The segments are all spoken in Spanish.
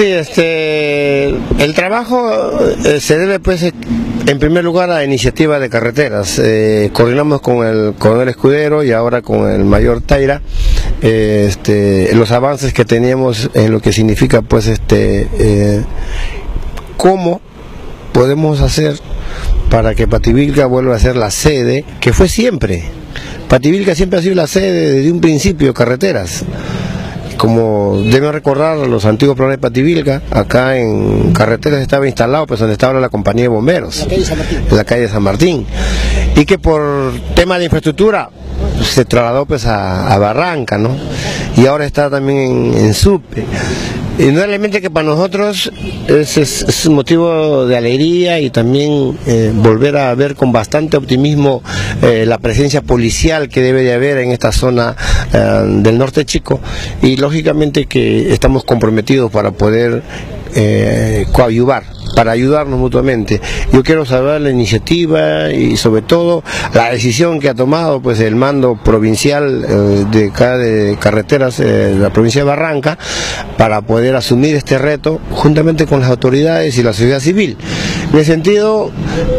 Sí, este, el trabajo eh, se debe pues en primer lugar a iniciativa de carreteras. Eh, coordinamos con el coronel Escudero y ahora con el mayor Taira eh, este, los avances que teníamos en lo que significa pues este cómo podemos hacer para que Pativilca vuelva a ser la sede que fue siempre. Pativilca siempre ha sido la sede desde un principio, carreteras como deben recordar los antiguos planes de Pativilca, acá en carreteras estaba instalado, pues donde estaba la compañía de bomberos, en la calle de San Martín, y que por tema de infraestructura se trasladó pues a, Barranca, ¿no? Y ahora está también en, en Supe. Indudablemente que para nosotros es, un motivo de alegría y también eh, volver a ver con bastante optimismo eh, la presencia policial que debe de haber en esta zona eh, del norte chico. Y lógicamente que estamos comprometidos para poder coadyuvar para ayudarnos mutuamente. Yo quiero saber la iniciativa y sobre todo la decisión que ha tomado pues el mando provincial eh, de, de carreteras eh, de la provincia de Barranca para poder asumir este reto juntamente con las autoridades y la sociedad civil. En ese sentido,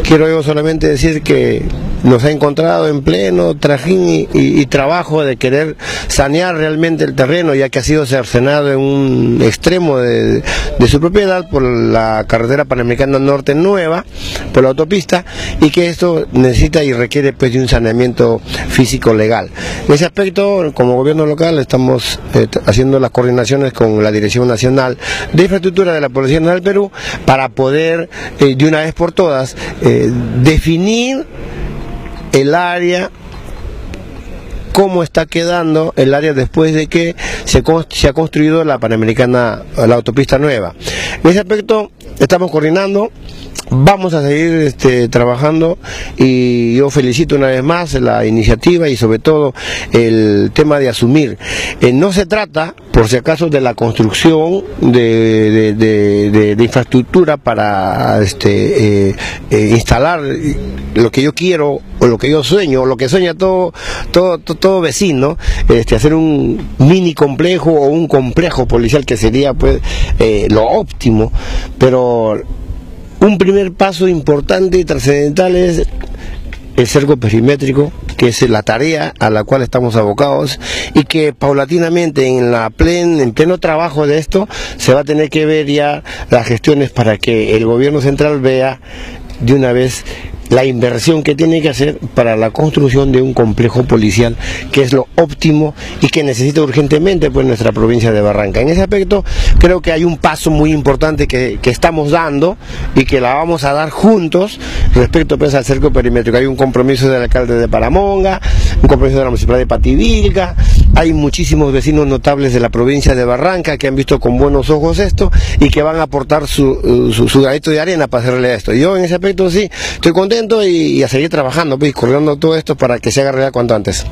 quiero yo solamente decir que nos ha encontrado en pleno trajín y, trabajo de querer sanear realmente el terreno, ya que ha sido cercenado en un extremo de, su propiedad por la carretera panamericana norte nueva, por la autopista, y que esto necesita y requiere pues de un saneamiento físico legal. En ese aspecto, como gobierno local, estamos eh, haciendo las coordinaciones con la Dirección Nacional de Infraestructura de la Policía Nacional del Perú para poder eh, de una vez por todas eh, definir el área cómo está quedando el área después de que se, se, ha construido la Panamericana, la autopista nueva. En ese aspecto estamos coordinando vamos a seguir este, trabajando y yo felicito una vez más la iniciativa y sobre todo el tema de asumir. Eh, no se trata, por si acaso, de la construcción de, infraestructura para este, eh, eh, instalar lo que yo quiero o lo que yo sueño, o lo que sueña todo, todo, todo, vecino, este, hacer un mini complejo o un complejo policial que sería pues lo óptimo, pero un primer paso importante y trascendental es el cerco perimétrico, que es la tarea a la cual estamos abocados y que paulatinamente en la en pleno trabajo de esto se va a tener que ver ya las gestiones para que el gobierno central vea de una vez la inversión que tiene que hacer para la construcción de un complejo policial que es lo óptimo y que necesita urgentemente pues nuestra provincia de Barranca. En ese aspecto creo que hay un paso muy importante que, estamos dando y que la vamos a dar juntos respecto pues al cerco perimétrico. Hay un compromiso del alcalde de Paramonga, un compromiso de la municipalidad de Pativilca, hay muchísimos vecinos notables de la provincia de Barranca que han visto con buenos ojos esto y que van a aportar su, su, su de arena para hacerle esto. Yo en ese aspecto sí estoy contento y, a seguir trabajando, pues, coordinando todo esto para que se haga realidad cuanto antes.